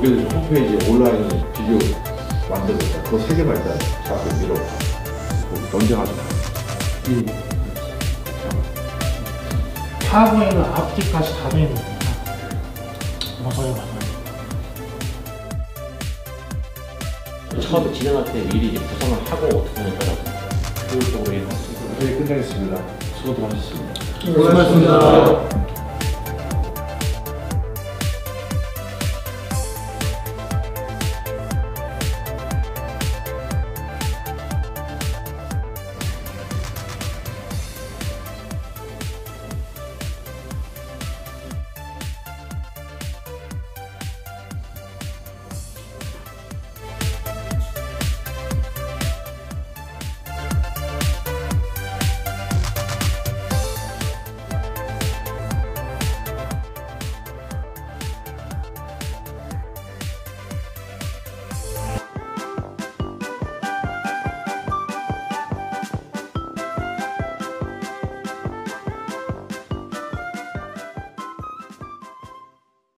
그래서 홈페이지에 온라인 비디오 만들었다. 그거 세 개만 일단 잡고 밀어봐. 논쟁하지 마. 예. 하부에는 앞뒤까지 다 되어 있는 겁니다. 맞아요, 맞아요. 처음에 진행할 때 미리 이제 구성을 하고 어떻게 하는 거라고 효율적으로 일할 수 있도록 네, 끝내겠습니다. 수고들 하셨습니다. 고맙습니다.